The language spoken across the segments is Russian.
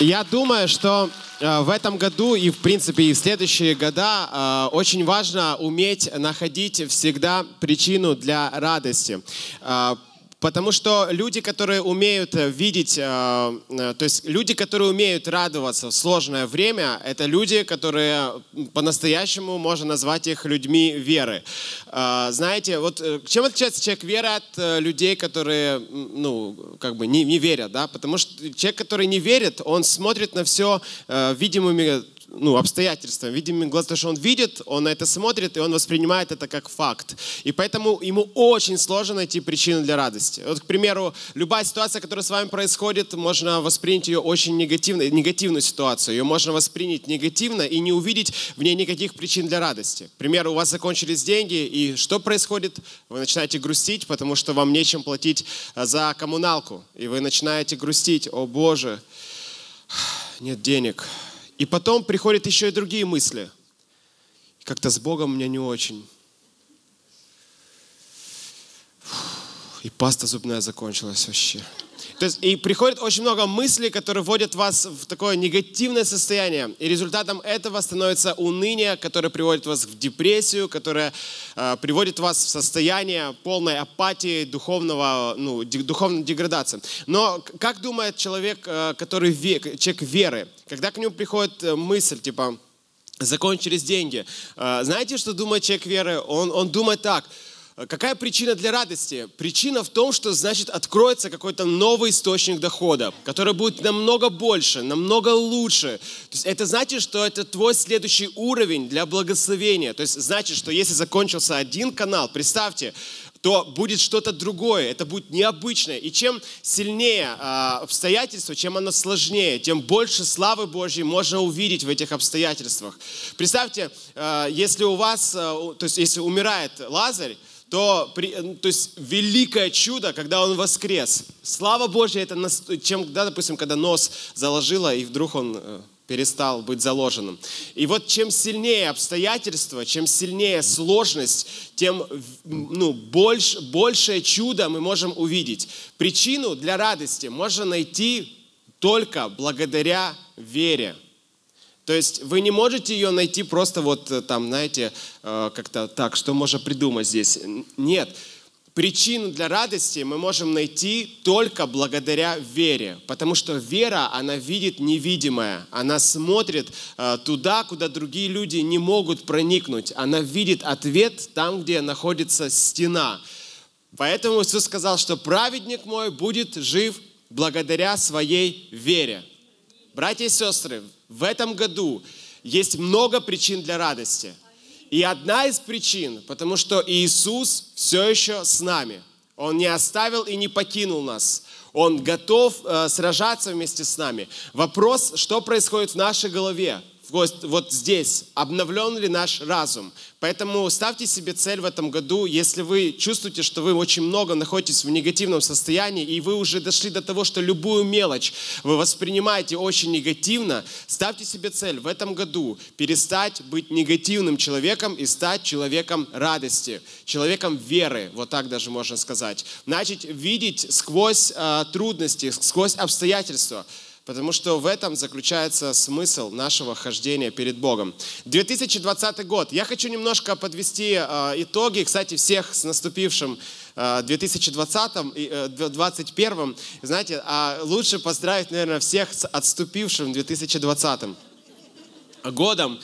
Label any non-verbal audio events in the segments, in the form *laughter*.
Я думаю, что э, в этом году и, в принципе, и в следующие года э, очень важно уметь находить всегда причину для радости. Потому что люди, которые умеют э, видеть, э, э, то есть люди, которые умеют радоваться в сложное время, это люди, которые по-настоящему можно назвать их людьми веры. Знаете, вот чем отличается человек веры от людей, которые, ну, как бы не, не верят, да? Потому что человек, который не верит, он смотрит на все видимыми ну, обстоятельствам, видимыми глазами, то, что он видит, он на это смотрит, и он воспринимает это как факт. И поэтому ему очень сложно найти причину для радости. Вот, к примеру, любая ситуация, которая с вами происходит, можно воспринять ее очень негативно, негативную ситуацию. Ее можно воспринять негативно и не увидеть в ней никаких причин для радости. К примеру, у вас закончились деньги, и что происходит? Вы начинаете грустить, потому что вам нечем платить э, за коммуналку. И вы начинаете грустить, о Боже, *sighs* нет денег, и потом приходят еще и другие мысли. Как-то с Богом у меня не очень. И паста зубная закончилась вообще. То есть, и приходит очень много мыслей, которые вводят вас в такое негативное состояние. И результатом этого становится уныние, которое приводит вас в депрессию, которое э, приводит вас в состояние полной апатии, духовного, ну, духовной деградации. Но как думает человек, э, который ве, человек веры, когда к нему приходит э, мысль, типа, закончились деньги, э, знаете, что думает человек веры? Он, он думает так – Какая причина для радости? Причина в том, что, значит, откроется какой-то новый источник дохода, который будет намного больше, намного лучше. То есть это значит, что это твой следующий уровень для благословения. То есть значит, что если закончился один канал, представьте, то будет что-то другое, это будет необычное. И чем сильнее э, обстоятельства, чем оно сложнее, тем больше славы Божьей можно увидеть в этих обстоятельствах. Представьте, э, если у вас, э, то есть если умирает Лазарь, то, то есть великое чудо, когда он воскрес. Слава Божья, это чем, да, допустим, когда нос заложило, и вдруг он э, перестал быть заложенным. И вот чем сильнее обстоятельства, чем сильнее сложность, тем ну, больше, большее чудо мы можем увидеть. Причину для радости можно найти только благодаря вере. То есть вы не можете ее найти просто вот э, там, знаете, э, как-то так, что можно придумать здесь. Нет. Причину для радости мы можем найти только благодаря вере, потому что вера, она видит невидимое, она смотрит э, туда, куда другие люди не могут проникнуть, она видит ответ там, где находится стена. Поэтому Иисус сказал, что праведник мой будет жив благодаря своей вере. Братья и сестры, в этом году есть много причин для радости. И одна из причин, потому что Иисус все еще с нами. Он не оставил и не покинул нас. Он готов э, сражаться вместе с нами. Вопрос, что происходит в нашей голове? Вот, здесь, обновлен ли наш разум. Поэтому ставьте себе цель в этом году, если вы чувствуете, что вы очень много находитесь в негативном состоянии, и вы уже дошли до того, что любую мелочь вы воспринимаете очень негативно, ставьте себе цель в этом году перестать быть негативным человеком и стать человеком радости, человеком веры, вот так даже можно сказать. Начать видеть сквозь э, трудности, сквозь обстоятельства. Потому что в этом заключается смысл нашего хождения перед Богом. 2020 год. Я хочу немножко подвести э, итоги, кстати, всех с наступившим 2020 и 2021. Знаете, а лучше поздравить, наверное, всех с отступившим 2020 годом.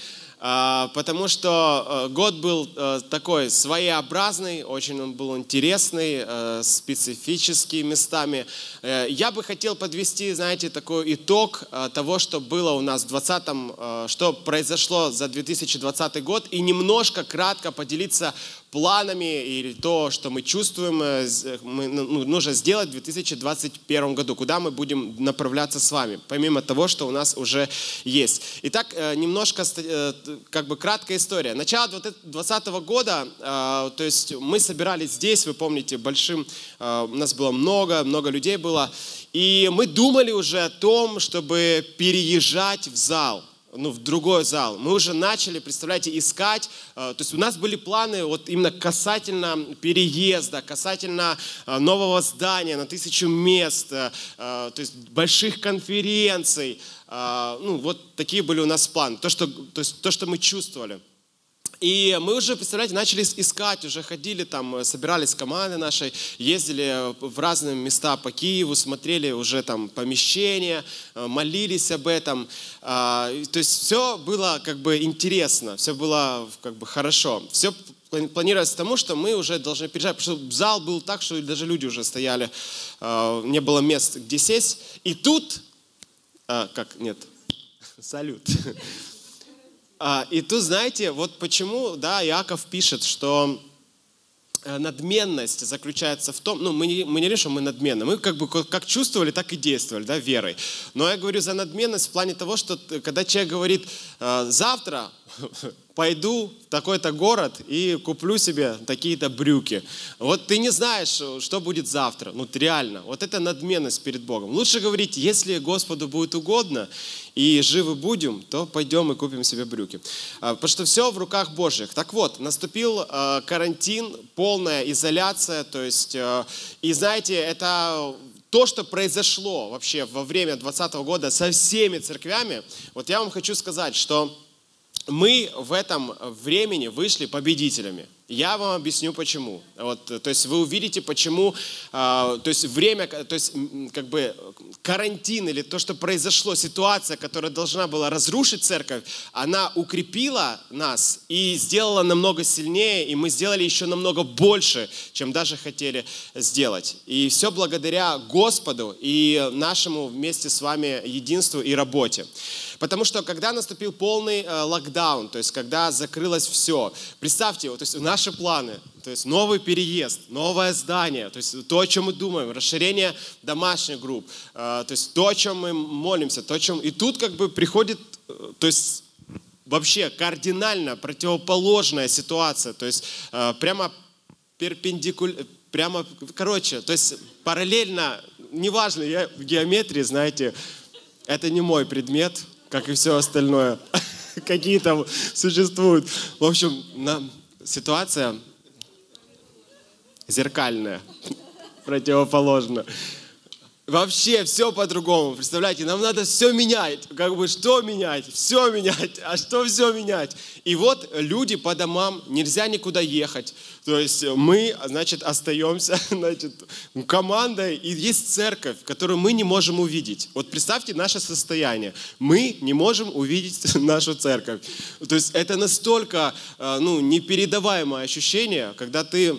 А, потому что э, год был э, такой своеобразный, очень он был интересный, э, специфический местами. Я бы хотел подвести, знаете, такой итог того, что было у нас в 2020, что произошло за 2020 год, и немножко кратко поделиться планами или то, что мы чувствуем, э, мы, ну, ну, нужно сделать в 2021 году, куда мы будем направляться с вами, помимо того, что у нас уже есть. Итак, э, немножко, э, как бы краткая история. Начало 2020 года, то есть мы собирались здесь, вы помните, большим, у нас было много, много людей было, и мы думали уже о том, чтобы переезжать в зал – ну, в другой зал. Мы уже начали, представляете, искать. То есть у нас были планы вот именно касательно переезда, касательно нового здания на тысячу мест, то есть больших конференций. Ну, вот такие были у нас планы. То, что, то, есть, то, что мы чувствовали. И мы уже, представляете, начали искать, уже ходили там, э, собирались с командой нашей, ездили в разные места по Киеву, смотрели уже там помещения, э, молились об этом. А, то есть все было как бы интересно, все было как бы хорошо. Все планировалось к тому, что мы уже должны переезжать, потому что зал был так, что даже люди уже стояли, а, не было мест, где сесть. И тут, а, как, нет, *laughs* салют. А, и тут, знаете, вот почему, да, Иаков пишет, что э, надменность заключается в том, ну, мы не, мы не решим, мы надменны, мы как бы как чувствовали, так и действовали, да, верой. Но я говорю за надменность в плане того, что когда человек говорит, «Э, завтра *laughs* пойду в такой-то город и куплю себе такие-то брюки. Вот ты не знаешь, что будет завтра. Ну, реально. Вот это надменность перед Богом. Лучше говорить, если Господу будет угодно и живы будем, то пойдем и купим себе брюки. А, потому что все в руках Божьих. Так вот, наступил а, карантин, полная изоляция. То есть, а, и знаете, это то, что произошло вообще во время 2020 года со всеми церквями, вот я вам хочу сказать, что мы в этом времени вышли победителями. Я вам объясню почему. Вот, то есть вы увидите, почему, э, то есть время, то есть как бы карантин или то, что произошло, ситуация, которая должна была разрушить церковь, она укрепила нас и сделала намного сильнее, и мы сделали еще намного больше, чем даже хотели сделать. И все благодаря Господу и нашему вместе с вами единству и работе. Потому что когда наступил полный э, локдаун, то есть когда закрылось все, представьте, то есть наши планы, то есть новый переезд, новое здание, то есть то, о чем мы думаем, расширение домашних групп, э, то есть то, о чем мы молимся, то, о чем... И тут как бы приходит, э, то есть вообще кардинально противоположная ситуация, то есть прямо перпендикулярно, прямо, короче, то есть параллельно, неважно, я в геометрии, знаете, это не мой предмет, как и все остальное, *laughs* какие там существуют. В общем, на, ситуация зеркальная, противоположно. Вообще все по-другому. Представляете, нам надо все менять. Как бы что менять? Все менять. А что все менять? И вот люди по домам, нельзя никуда ехать. То есть мы, значит, остаемся, *laughs* значит, командой, и есть церковь, которую мы не можем увидеть. Вот представьте наше состояние. Мы не можем увидеть *laughs* нашу церковь. То есть это настолько, э, ну, непередаваемое ощущение, когда ты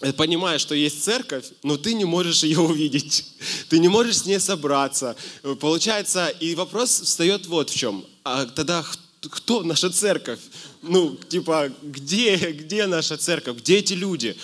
Э, понимая, что есть церковь, но ты не можешь ее увидеть, *laughs* ты не можешь с ней собраться. Э, получается, и вопрос встает вот в чем. А тогда кто наша церковь? Ну, типа, где, где наша церковь? Где эти люди?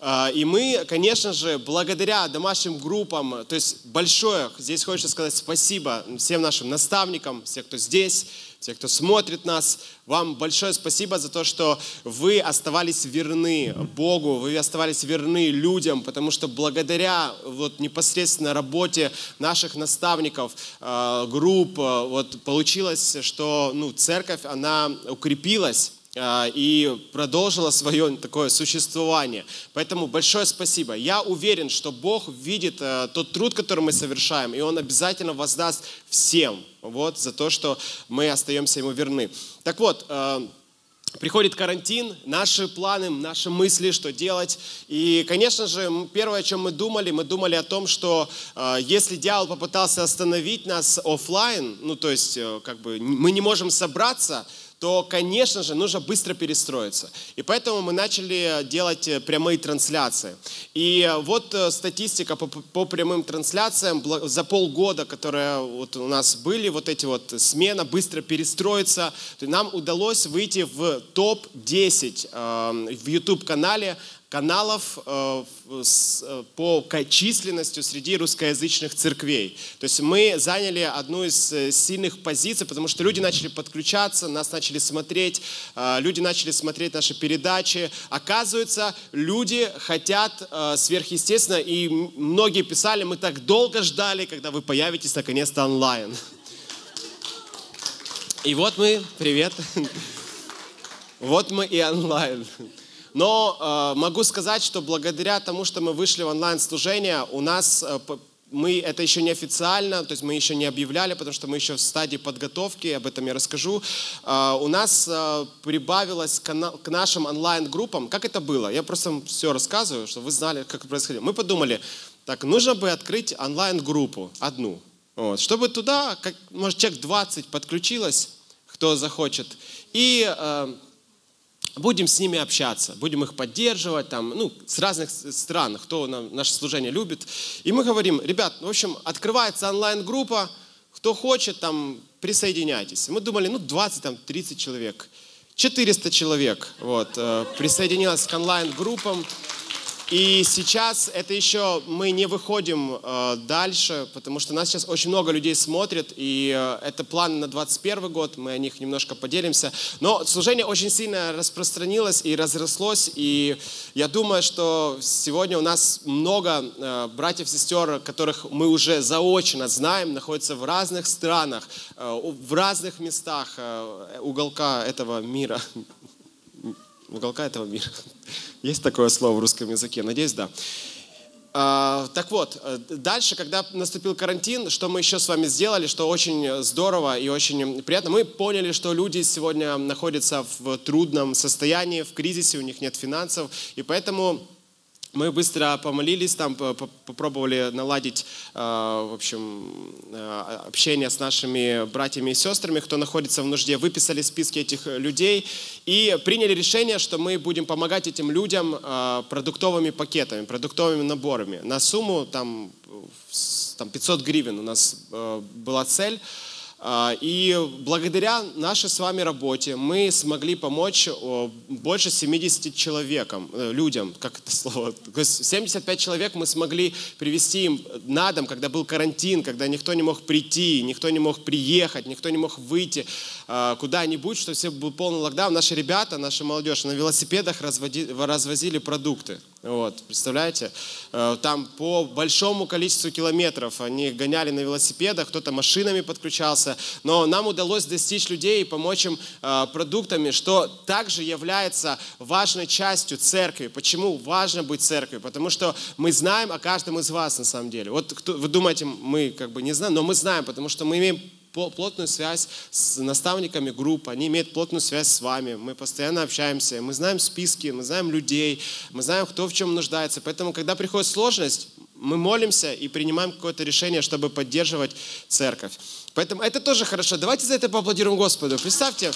А, и мы, конечно же, благодаря домашним группам, то есть большое, здесь хочется сказать спасибо всем нашим наставникам, всем, кто здесь, те, кто смотрит нас, вам большое спасибо за то, что вы оставались верны Богу, вы оставались верны людям, потому что благодаря вот непосредственно работе наших наставников, э, групп, э, вот получилось, что ну, церковь, она укрепилась, а, и продолжила свое такое существование. Поэтому большое спасибо. Я уверен, что Бог видит э, тот труд, который мы совершаем, и Он обязательно воздаст всем вот, за то, что мы остаемся Ему верны. Так вот, э, приходит карантин, наши планы, наши мысли, что делать. И, конечно же, первое, о чем мы думали, мы думали о том, что э, если дьявол попытался остановить нас офлайн, ну то есть как бы мы не можем собраться, то, конечно же, нужно быстро перестроиться. И поэтому мы начали делать э, прямые трансляции. И э, вот э, статистика по, по прямым трансляциям за полгода, которые вот у нас были, вот эти вот смена, быстро перестроиться, нам удалось выйти в топ-10 э, в YouTube-канале каналов э, э, по численности среди русскоязычных церквей. То есть мы заняли одну из э, сильных позиций, потому что люди начали подключаться, нас начали смотреть, люди начали смотреть наши передачи. Оказывается, люди хотят сверхъестественно, и многие писали, мы так долго ждали, когда вы появитесь наконец-то онлайн. И вот мы, привет, *laughs* вот мы и онлайн. Но э, могу сказать, что благодаря тому, что мы вышли в онлайн-служение, у нас э, мы это еще не официально, то есть мы еще не объявляли, потому что мы еще в стадии подготовки, об этом я расскажу. Uh, у нас uh, прибавилось к, на, к нашим онлайн-группам. Как это было? Я просто все рассказываю, чтобы вы знали, как это происходило. Мы подумали, так, нужно бы открыть онлайн-группу, одну. Вот, чтобы туда, как, может, человек 20 подключилось, кто захочет. И uh, будем с ними общаться, будем их поддерживать, там, ну, с разных стран, кто нам, наше служение любит. И мы говорим, ребят, в общем, открывается онлайн-группа, кто хочет, там, присоединяйтесь. Мы думали, ну, 20, там, 30 человек. 400 человек вот, э, присоединилось к онлайн-группам. И сейчас это еще мы не выходим э, дальше, потому что нас сейчас очень много людей смотрит, и э, это план на 21 год, мы о них немножко поделимся. Но служение очень сильно распространилось и разрослось, и я думаю, что сегодня у нас много э, братьев и сестер, которых мы уже заочно знаем, находятся в разных странах, э, в разных местах э, уголка этого мира уголка этого мира. Есть такое слово в русском языке? Надеюсь, да. А, так вот, э, дальше, когда наступил карантин, что мы еще с вами сделали, что очень здорово и очень приятно, мы поняли, что люди сегодня находятся в трудном состоянии, в кризисе, у них нет финансов, и поэтому мы быстро помолились, там попробовали наладить, э, в общем, э, общение с нашими братьями и сестрами, кто находится в нужде, выписали списки этих людей и приняли решение, что мы будем помогать этим людям э, продуктовыми пакетами, продуктовыми наборами на сумму там, там 500 гривен у нас была цель. А, и благодаря нашей с вами работе мы смогли помочь больше 70 человекам, э, людям, как это слово, 75 человек мы смогли привести им на дом, когда был карантин, когда никто не мог прийти, никто не мог приехать, никто не мог выйти а, куда-нибудь, что все был полный локдаун. Наши ребята, наша молодежь на велосипедах развозили продукты. Вот, представляете? Э, там по большому количеству километров они гоняли на велосипедах, кто-то машинами подключался, но нам удалось достичь людей и помочь им э, продуктами, что также является важной частью церкви. Почему важно быть церковью? Потому что мы знаем о каждом из вас на самом деле. Вот кто, вы думаете, мы как бы не знаем, но мы знаем, потому что мы имеем плотную связь с наставниками групп, они имеют плотную связь с вами, мы постоянно общаемся, мы знаем списки, мы знаем людей, мы знаем, кто в чем нуждается. Поэтому, когда приходит сложность, мы молимся и принимаем какое-то решение, чтобы поддерживать церковь. Поэтому это тоже хорошо. Давайте за это поаплодируем Господу. Представьте,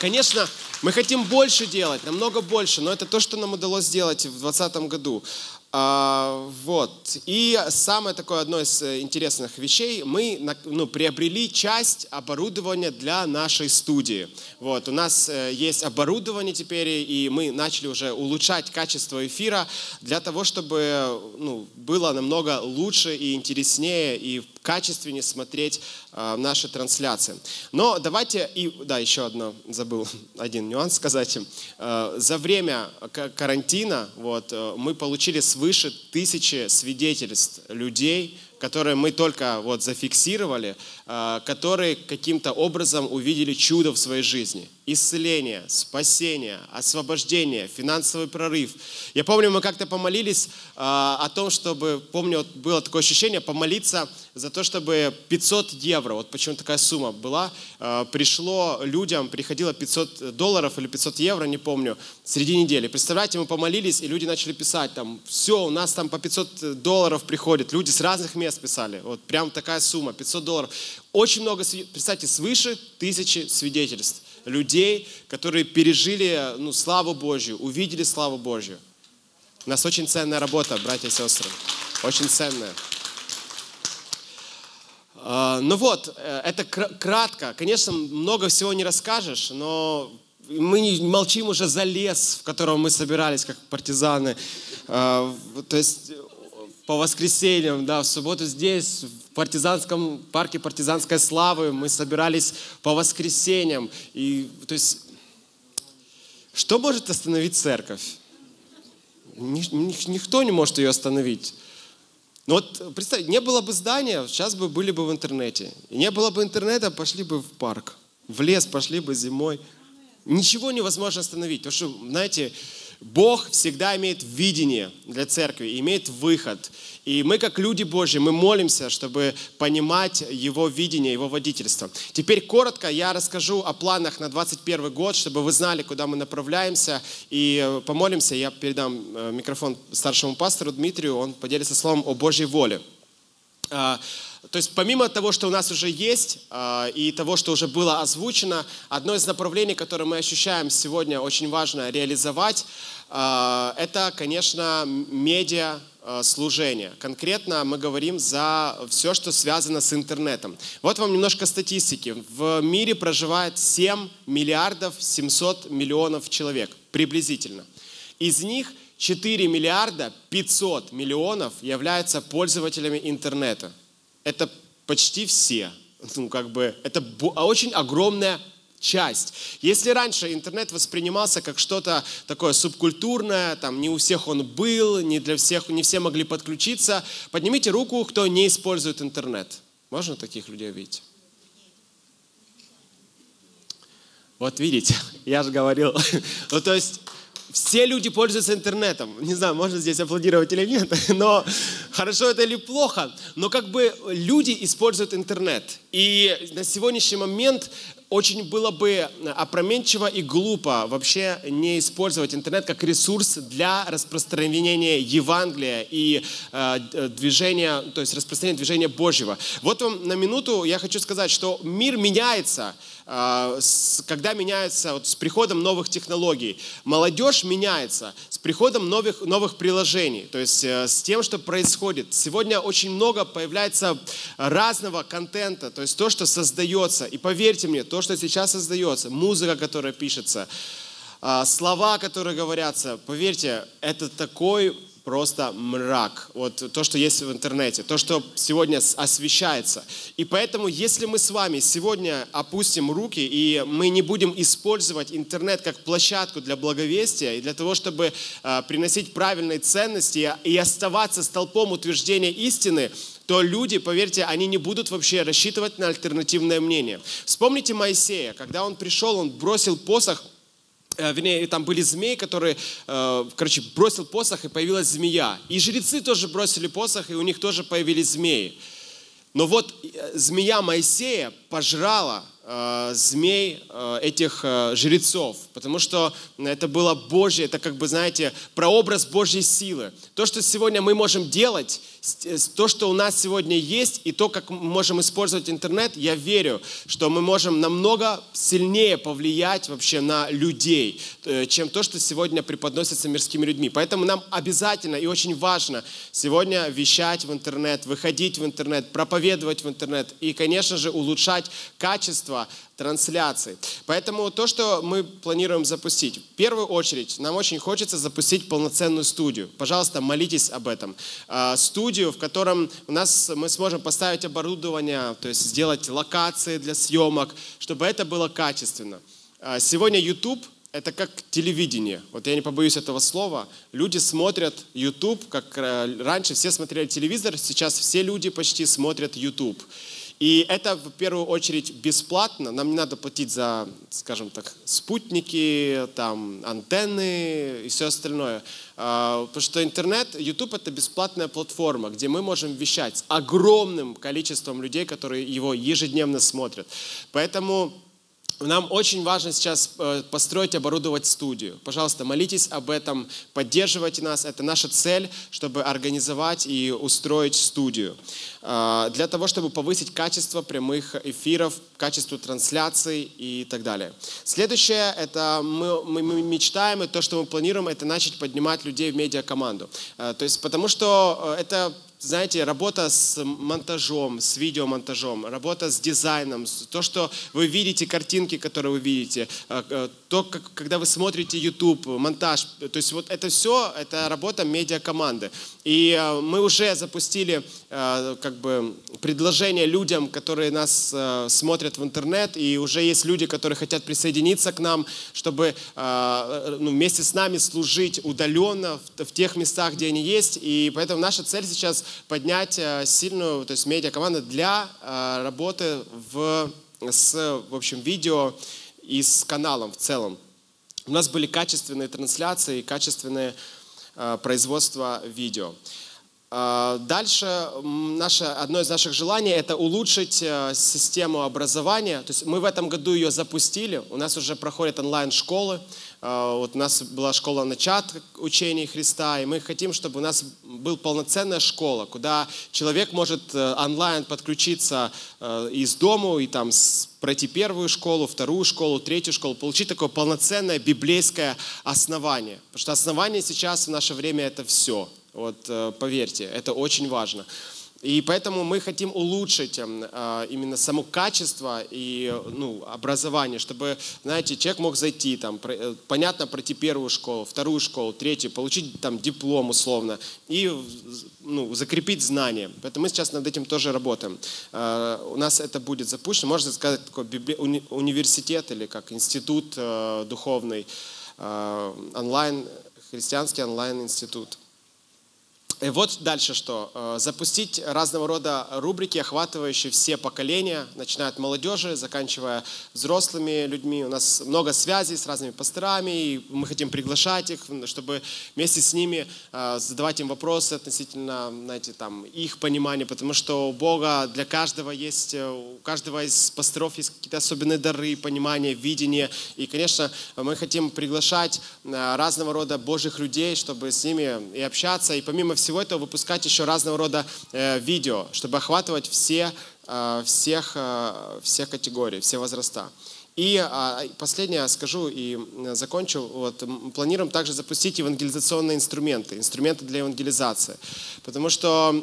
конечно, мы хотим больше делать, намного больше, но это то, что нам удалось сделать в 2020 году. А, вот. И самое такое одно из э, интересных вещей, мы ну, приобрели часть оборудования для нашей студии. Вот. У нас э, есть оборудование теперь, и мы начали уже улучшать качество эфира для того, чтобы ну, было намного лучше и интереснее, и качественнее смотреть э, наши трансляции. Но давайте, и да, еще одно, забыл *laughs* один нюанс сказать. Э, за время карантина вот, э, мы получили свыше тысячи свидетельств людей, которые мы только вот зафиксировали, э, которые каким-то образом увидели чудо в своей жизни. Исцеление, спасение, освобождение, финансовый прорыв. Я помню, мы как-то помолились э, о том, чтобы, помню, вот было такое ощущение, помолиться за то, чтобы 500 евро, вот почему такая сумма была, э, пришло людям, приходило 500 долларов или 500 евро, не помню, среди недели. Представляете, мы помолились, и люди начали писать там, все, у нас там по 500 долларов приходит, люди с разных мест писали, вот прям такая сумма, 500 долларов. Очень много, представьте, свыше тысячи свидетельств людей, которые пережили ну, славу Божью, увидели славу Божью. У нас очень ценная работа, братья и сестры. Очень ценная. А, ну вот, э, это кратко. Конечно, много всего не расскажешь, но мы молчим уже за лес, в котором мы собирались, как партизаны. А, то есть по воскресеньям, да, в субботу здесь, партизанском парке партизанской славы мы собирались по воскресеньям. И, то есть, что может остановить церковь? Никто не может ее остановить. Ну вот представьте, не было бы здания, сейчас бы были бы в интернете. И не было бы интернета, пошли бы в парк. В лес пошли бы зимой. Ничего невозможно остановить. Потому что, знаете, Бог всегда имеет видение для церкви, имеет выход. И мы, как люди Божьи, мы молимся, чтобы понимать Его видение, Его водительство. Теперь коротко я расскажу о планах на 2021 год, чтобы вы знали, куда мы направляемся. И э, помолимся. Я передам э, микрофон старшему пастору Дмитрию, он поделится словом о Божьей воле. А, то есть помимо того, что у нас уже есть, а, и того, что уже было озвучено, одно из направлений, которое мы ощущаем сегодня очень важно реализовать, а, это, конечно, медиа служение. Конкретно мы говорим за все, что связано с интернетом. Вот вам немножко статистики. В мире проживает 7 миллиардов 700 миллионов человек, приблизительно. Из них 4 миллиарда 500 миллионов являются пользователями интернета это почти все. Ну, как бы, это а очень огромная часть. Если раньше интернет воспринимался как что-то такое субкультурное, там не у всех он был, не для всех, не все могли подключиться, поднимите руку, кто не использует интернет. Можно таких людей увидеть? Вот видите, *laughs* я же говорил. *laughs* ну, то есть все люди пользуются интернетом. Не знаю, можно здесь аплодировать или нет, *laughs* но хорошо это или плохо, но как бы люди используют интернет. И на сегодняшний момент очень было бы опрометчиво и глупо вообще не использовать интернет как ресурс для распространения Евангелия и э, движения, то есть распространения движения Божьего. Вот вам на минуту я хочу сказать, что мир меняется, э, когда меняется вот, с приходом новых технологий. Молодежь меняется с приходом новых, новых приложений, то есть э, с тем, что происходит. Сегодня очень много появляется разного контента, то есть то, что создается. И поверьте мне, то, то, что сейчас создается, музыка, которая пишется, а, слова, которые говорятся, поверьте, это такой просто мрак. Вот то, что есть в интернете, то, что сегодня освещается. И поэтому, если мы с вами сегодня опустим руки, и мы не будем использовать интернет как площадку для благовестия, и для того, чтобы э, приносить правильные ценности и оставаться столпом утверждения истины, то люди, поверьте, они не будут вообще рассчитывать на альтернативное мнение. Вспомните Моисея, когда он пришел, он бросил посох, э, вернее, там были змеи, которые, э, короче, бросил посох, и появилась змея. И жрецы тоже бросили посох, и у них тоже появились змеи. Но вот э, змея Моисея пожрала змей этих жрецов, потому что это было Божье, это как бы, знаете, прообраз Божьей силы. То, что сегодня мы можем делать, то, что у нас сегодня есть, и то, как мы можем использовать интернет, я верю, что мы можем намного сильнее повлиять вообще на людей, чем то, что сегодня преподносится мирскими людьми. Поэтому нам обязательно и очень важно сегодня вещать в интернет, выходить в интернет, проповедовать в интернет и, конечно же, улучшать качество трансляций. Поэтому то, что мы планируем запустить, в первую очередь нам очень хочется запустить полноценную студию. Пожалуйста, молитесь об этом. А, студию, в котором у нас мы сможем поставить оборудование, то есть сделать локации для съемок, чтобы это было качественно. А, сегодня YouTube это как телевидение. Вот я не побоюсь этого слова. Люди смотрят YouTube, как э, раньше все смотрели телевизор, сейчас все люди почти смотрят YouTube. И это в первую очередь бесплатно. Нам не надо платить за, скажем так, спутники, там, антенны и все остальное. А, потому что интернет, YouTube это бесплатная платформа, где мы можем вещать с огромным количеством людей, которые его ежедневно смотрят. Поэтому нам очень важно сейчас э, построить, оборудовать студию. Пожалуйста, молитесь об этом, поддерживайте нас. Это наша цель, чтобы организовать и устроить студию. А, для того, чтобы повысить качество прямых эфиров, качество трансляций и так далее. Следующее, это мы, мы, мечтаем, и то, что мы планируем, это начать поднимать людей в медиакоманду. А, то есть, потому что э, это знаете, работа с монтажом, с видеомонтажом, работа с дизайном, то, что вы видите, картинки, которые вы видите, э, э, то, как, когда вы смотрите YouTube, монтаж, то есть вот это все, это работа медиакоманды. И э, мы уже запустили э, как бы предложение людям, которые нас э, смотрят в интернет, и уже есть люди, которые хотят присоединиться к нам, чтобы ну, вместе с нами служить удаленно в, в тех местах, где они есть. И поэтому наша цель сейчас поднять сильную, то есть медиакоманду для работы в, с, в общем, видео и с каналом в целом. У нас были качественные трансляции, качественное э, производство видео. Э, дальше наше, одно из наших желаний – это улучшить э, систему образования. То есть мы в этом году ее запустили. У нас уже проходят онлайн-школы. А, вот у нас была школа начат учений Христа, и мы хотим, чтобы у нас была полноценная школа, куда человек может э, онлайн подключиться э, из дому и там пройти первую школу, вторую школу, третью школу, получить такое полноценное библейское основание. Потому что основание сейчас в наше время это все. Вот э, поверьте, это очень важно. И поэтому мы хотим улучшить эм, а, именно само качество и ну, образование, чтобы, знаете, человек мог зайти, там, э, понятно, пройти первую школу, вторую школу, третью, получить там диплом условно и ну, закрепить знания. Поэтому мы сейчас над этим тоже работаем. У нас это будет запущено, можно сказать, такой университет или как институт э, духовный, онлайн, христианский онлайн-институт. И вот дальше что? Э, запустить разного рода рубрики, охватывающие все поколения, начиная от молодежи, заканчивая взрослыми людьми. У нас много связей с разными пасторами, и мы хотим приглашать их, чтобы вместе с ними э, задавать им вопросы относительно, знаете, там, их понимания, потому что у Бога для каждого есть, э, у каждого из пасторов есть какие-то особенные дары, понимания, видения. И, конечно, мы хотим приглашать разного рода Божьих людей, чтобы с ними и общаться, и помимо всего всего этого выпускать еще разного рода э, видео, чтобы охватывать все, э, всех, э, все категории, все возраста. И а, последнее скажу и закончу. Вот, планируем также запустить евангелизационные инструменты, инструменты для евангелизации. Потому что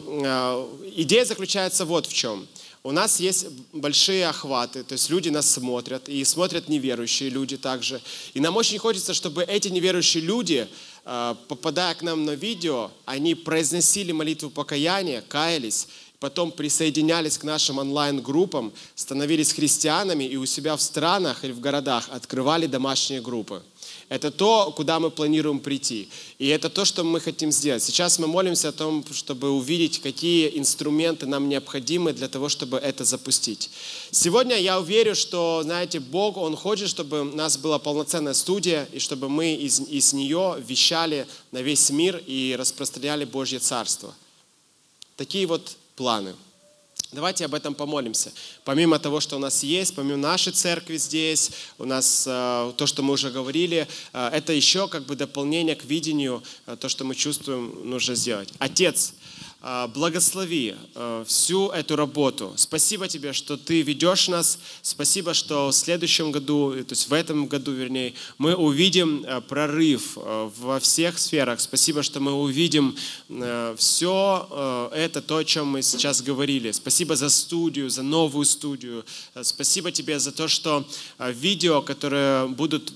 идея заключается вот в чем – у нас есть большие охваты, то есть люди нас смотрят, и смотрят неверующие люди также. И нам очень хочется, чтобы эти неверующие люди, э, попадая к нам на видео, они произносили молитву покаяния, каялись, потом присоединялись к нашим онлайн-группам, становились христианами и у себя в странах или в городах открывали домашние группы. Это то, куда мы планируем прийти. И это то, что мы хотим сделать. Сейчас мы молимся о том, чтобы увидеть, какие инструменты нам необходимы для того, чтобы это запустить. Сегодня я уверен, что, знаете, Бог, Он хочет, чтобы у нас была полноценная студия, и чтобы мы из, из нее вещали на весь мир и распространяли Божье Царство. Такие вот планы. Давайте об этом помолимся. Помимо того, что у нас есть, помимо нашей церкви здесь, у нас э, то, что мы уже говорили, э, это еще как бы дополнение к видению, э, то, что мы чувствуем, нужно сделать. Отец, благослови а, всю эту работу. Спасибо тебе, что ты ведешь нас. Спасибо, что в следующем году, то есть в этом году, вернее, мы увидим а, прорыв во всех сферах. Спасибо, что мы увидим все это, то, о чем мы сейчас говорили. Спасибо за студию, за новую студию. Спасибо тебе за то, что видео, которые будут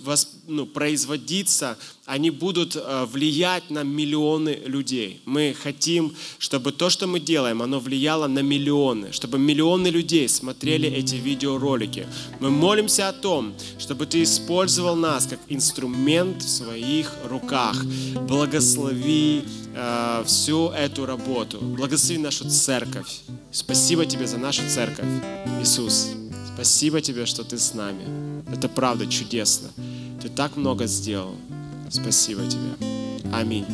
ну, производиться, они будут э, влиять на миллионы людей. Мы хотим, чтобы то, что мы делаем, оно влияло на миллионы, чтобы миллионы людей смотрели эти видеоролики. Мы молимся о том, чтобы ты использовал нас как инструмент в своих руках. Благослови э, всю эту работу. Благослови нашу церковь. Спасибо тебе за нашу церковь, Иисус. Спасибо тебе, что ты с нами. Это правда чудесно. Ты так много сделал. Спасибо тебе. Аминь.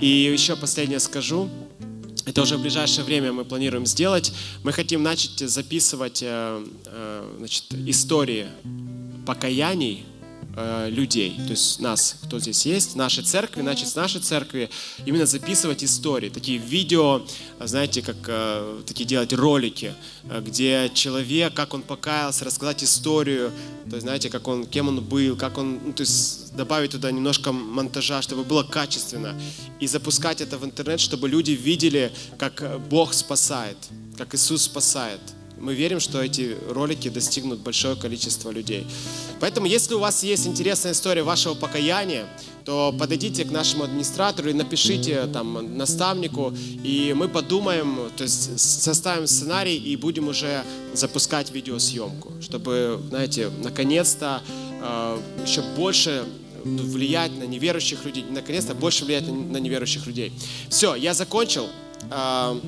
И еще последнее скажу. Это уже в ближайшее время мы планируем сделать. Мы хотим начать записывать э, э, значит, истории покаяний Э, людей, то есть нас, кто здесь есть, нашей церкви, значит, с нашей церкви именно записывать истории, такие видео, знаете, как э, такие делать ролики, э, где человек, как он покаялся, рассказать историю, то есть, знаете, как он, кем он был, как он, ну, то есть добавить туда немножко монтажа, чтобы было качественно, и запускать это в интернет, чтобы люди видели, как Бог спасает, как Иисус спасает. Мы верим, что эти ролики достигнут большое количество людей. Поэтому, если у вас есть интересная история вашего покаяния, то подойдите к нашему администратору и напишите там наставнику, и мы подумаем, то есть составим сценарий и будем уже запускать видеосъемку, чтобы, знаете, наконец-то э, еще больше влиять на неверующих людей, наконец-то больше влиять на, неверующих людей. Все, я закончил. Э,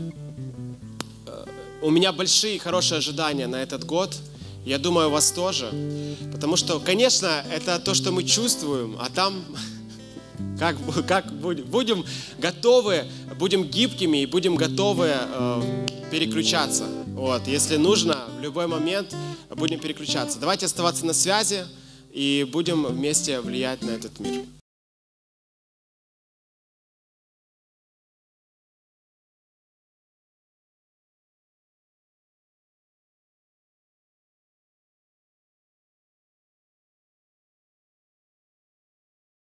у меня большие хорошие ожидания на этот год. Я думаю, у вас тоже. Потому что, конечно, это то, что мы чувствуем, а там *laughs* как, как будем, будем готовы, будем гибкими и будем готовы э, переключаться. Вот, если нужно, в любой момент будем переключаться. Давайте оставаться на связи и будем вместе влиять на этот мир.